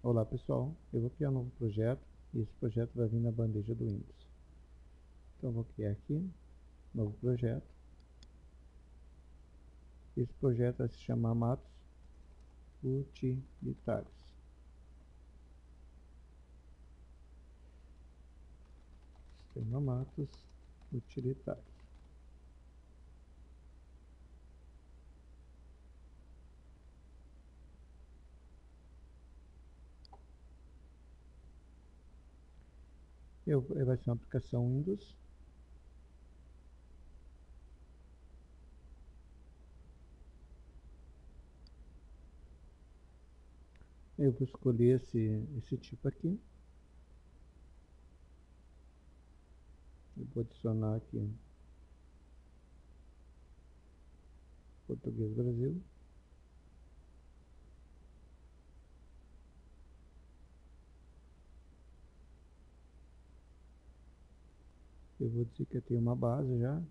Olá pessoal, eu vou criar um novo projeto e esse projeto vai vir na bandeja do Windows. Então vou criar aqui, novo projeto. Esse projeto vai se chamar Matos Utilitários. Sistema Matos Utilitários. Eu, vai ser uma aplicação Windows. Eu vou escolher esse, esse tipo aqui. Eu vou adicionar aqui Português Brasil. Eu vou dizer que eu tenho uma base já.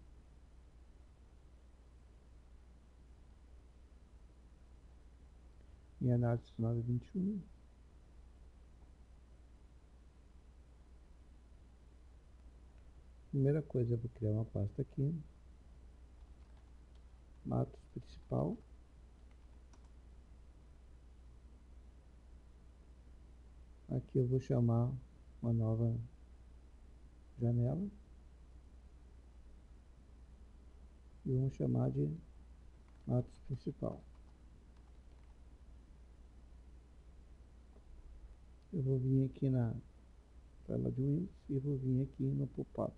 Em análise 921. Primeira coisa, eu vou criar uma pasta aqui. Matos principal. Aqui eu vou chamar uma nova janela. E vamos chamar de Matos principal. Eu vou vir aqui na tela de Windows e vou vir aqui no pop-up.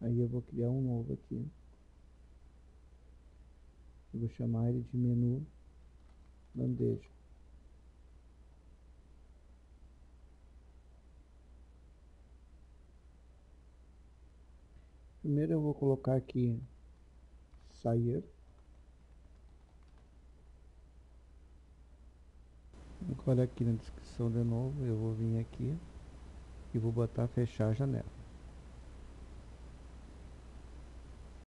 Aí eu vou criar um novo aqui. Eu vou chamar ele de menu bandeja. Primeiro eu vou colocar aqui sair. Agora aqui na descrição de novo, eu vou vir aqui e vou botar fechar a janela.